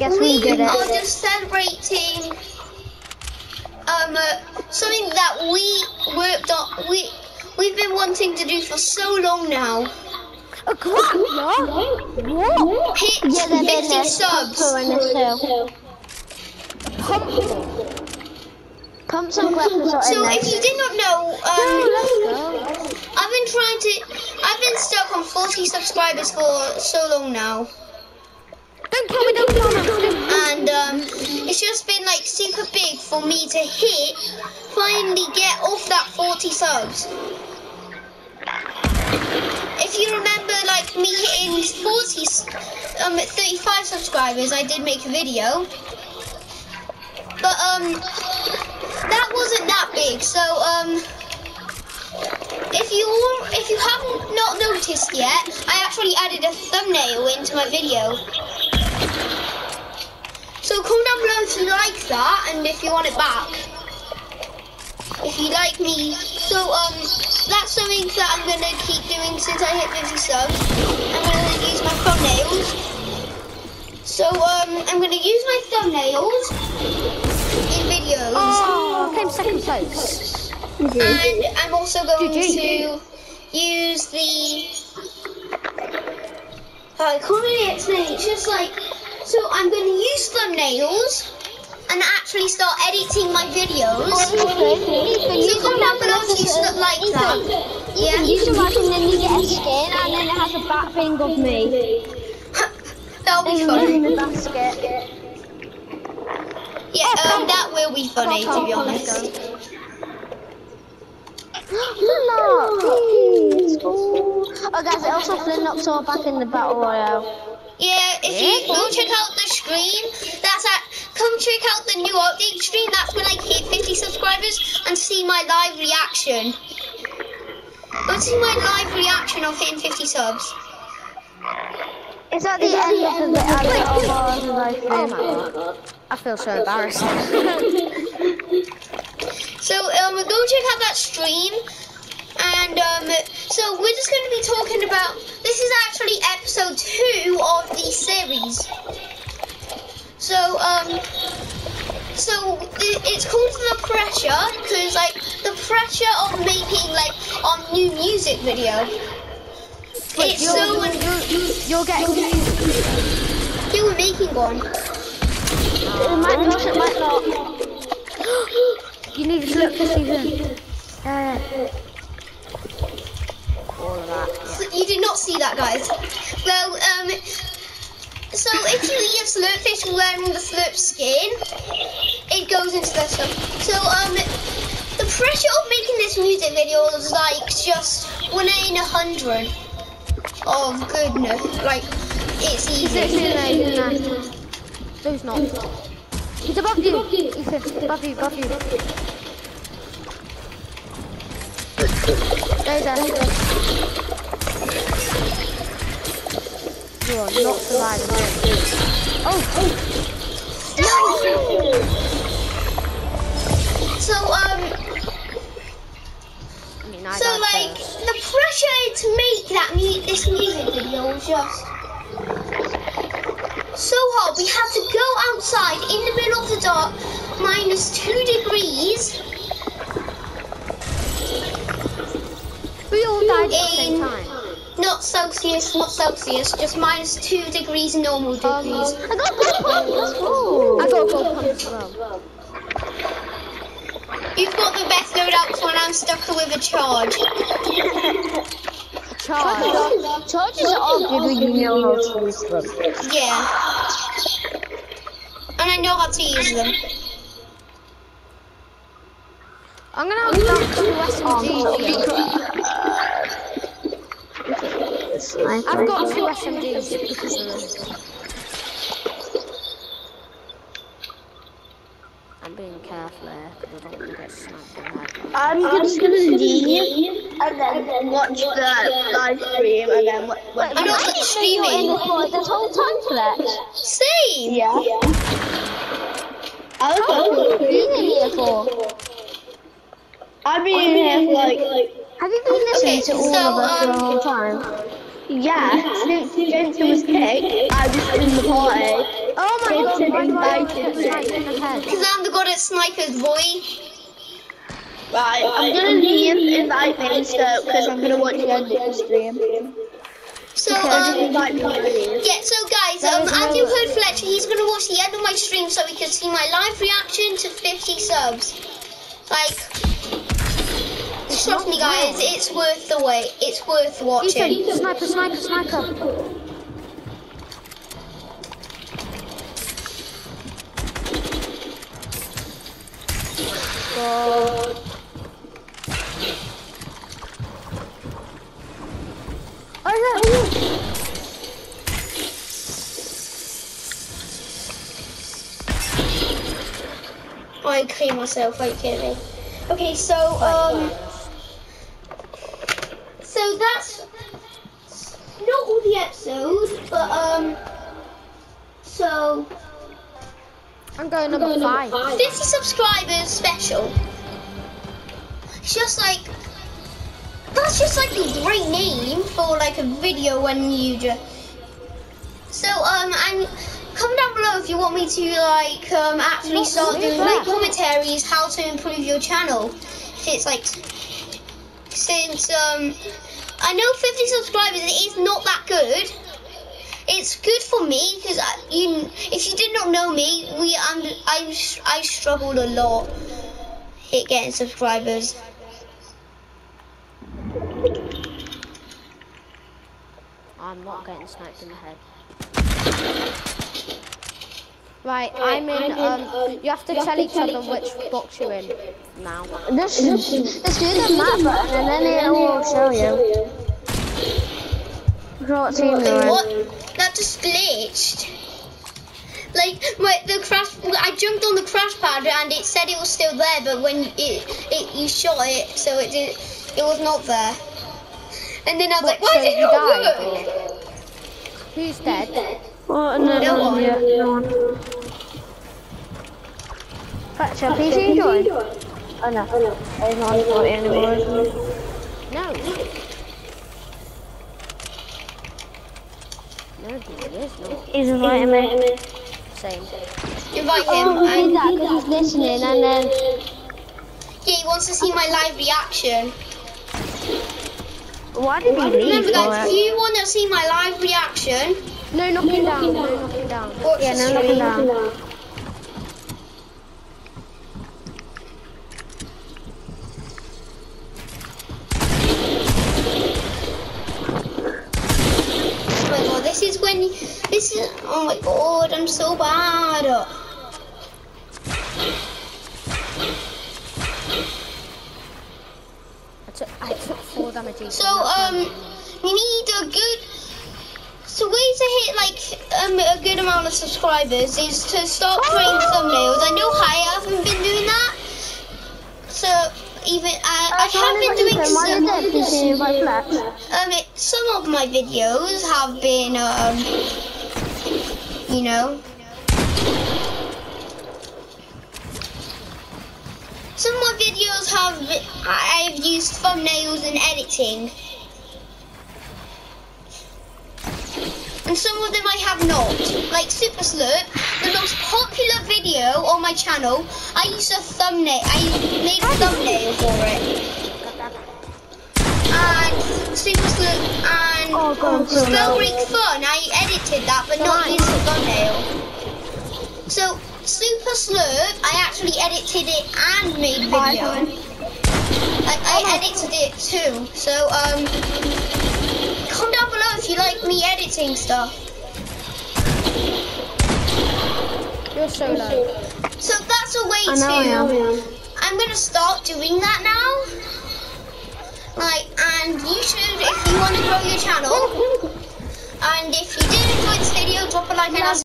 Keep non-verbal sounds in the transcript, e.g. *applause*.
YouTube channel today. Guess we did are just celebrating um uh, something that we worked on. We we've been wanting to do for so long now. A grappler? What? Hit Yeah, they're 50 there. subs. Pumper in this too. Pump. Pumps and grapplers So if you did not know, No, um, go. I've been trying to. I've been stuck on 40 subscribers for so long now. Don't me, don't me. and um, it's just been like super big for me to hit, finally get off that 40 subs. If you remember, like me hitting 40, s- um, 35 subscribers, I did make a video, but um, that wasn't that big. So um, if you all if you haven't not noticed yet, I actually added a thumbnail into my video. So comment down below if you like that and if you want it back. If you like me. So um that's something that I'm gonna keep doing since I hit 50 subs. I'm gonna use my thumbnails. So um I'm gonna use my thumbnails in videos. Oh, came second place. And I'm also going to use the. I can't really explain. It's just like so. I'm going to use thumbnails and actually start editing my videos. So comment down below if you s- like that. Yeah. You should watch and then you get a skin and then it has a back thing of me. *laughs* That'll be funny. in the basket. Yeah. Um. That will be funny to be honest. Flintlock! Oh guys, it also Flintlocks are back in the battle royale. Yeah, if you go check out the stream, that's at come check out the new update stream. That's when I hit 50 subscribers and see my live reaction. Go see my live reaction of hitting 50 subs. It's at the end of the bit of the live stream. I feel so embarrassed. *laughs* So um, go check out that stream. And um, so we're just going to be talking about. This is actually episode two of the series. So um, so i- it's called the pressure because like the pressure of making like a new music video. It's you're, so you're, you're getting you were making one. It might not, it might not. *gasps* *gasps* *gasps* you need to look for season. Uh, all of that. So you did not see that, guys. Well, um, so if you eat a slurpfish wearing the slurp skin, it goes into the stuff. So um, the pressure of making this music video is like just one in a hundred. Oh goodness, like it's He's easy. literally there, he's in there. No, he's not. He's above you. He's above you, above you. You are not surviving. Oh, oh. So um, I mean, I so like first. the pressure to make that mu- this music video was just so hot. We had to go outside in the middle of the dark, minus two degrees. We all died at the same time. Not Celsius, not Celsius, just minus two degrees normal oh, degrees. I got gold pumps. I got gold pumps as well. You've got the best loadouts when I'm stuck with a charge. *laughs* Charge. Charges are all good when you know how to use them. Yeah. And I know how to use them. I'm gonna have dump two SMGs. I've got two SMGs because of this. I'm being careful here because I don't want to get sniped in the head. I'm just gonna leave and then watch the live stream and then wa- Wait, watch. I'm not but streaming. didn't know you were in this for this whole time, Fletch. Same. Yeah. I was How long watching. have you been in here for? I've been in here for like Have you been listening Okay, to all so, of us the um, whole time? Yeah, since Jensen was kicked, I was in the party. Oh my god, Jensen why invited me. sniped in the head? Because I'm the god at snipers, boy. Right, I'm gonna leave invite me so because I'm gonna watch the end of the stream. So, Okay, um, invite me to leave. yeah, so guys, um, as you heard Fletcher, he's going to watch the end of my stream so he can see my live reaction to 50 subs. Like, trust me guys, it's worth the wait. It's worth watching. Ethan, sniper, sniper, sniper. God. Oh yeah. I clean myself, are you kidding me? Okay, so, um, so that's not all the episodes, but, um, so, I'm going number five. 50 subscribers special. It's just like, that's just like a great name for like a video when you just, so, um, and comment down below if you want me to like, um, actually start doing like commentaries, how to improve your channel. If it's like, since, um, I know 50 subscribers is not that good. It's good for me because you, if you did not know me, we I I struggled a lot hit getting subscribers. I'm not getting sniped in the head. Right, I'm in. Um, you have to tell each other which box you're in now. Just, just do the map button and then it will show you. What team Wait, you're in. That just glitched. Like my the crash, I jumped on the crash pad and it said it was still there, but when it, it you shot it, so it did, it was not there. And then I was like, why so did it you not died, work? Who's dead? Oh, no, No one. Yeah, no one. Fletcher, PC join? Oh no, oh no. He's not on the party anymore. is he? No. No, he is not. He's inviting me. Same. Invite him. Oh, he and, did that because he's listening and then... yeah, he wants to see my live reaction. Why did he leave? Remember, guys, if you want to see my live reaction, No knocking down. No knocking down. Yeah, no, nothing down. Oh my god, this is when this is oh my god, I'm so bad. I took, I took four damage each. So um you need a good so way to hit like um, a good amount of subscribers is to start creating thumbnails. I know I haven't been doing that. So even I, I have been doing some PC invite Fletch? um it, some of my videos have been um you know some of my videos have I've used thumbnails and editing and some of them I have not like Super Slurp the most popular video on my channel I used a thumbnail I made a thumbnail for it and Super Slurp and Oh, God, Spell. Break Fun. I edited that, but not used the thumbnail. So Super Slurp, I actually edited it and made video. Like I edited it too. So um, you like me editing stuff. You're so low. So that's a way I know I to. am. I'm gonna start doing that now. Like, and you should, if you want to grow your channel, and if you did enjoy this video, drop a like and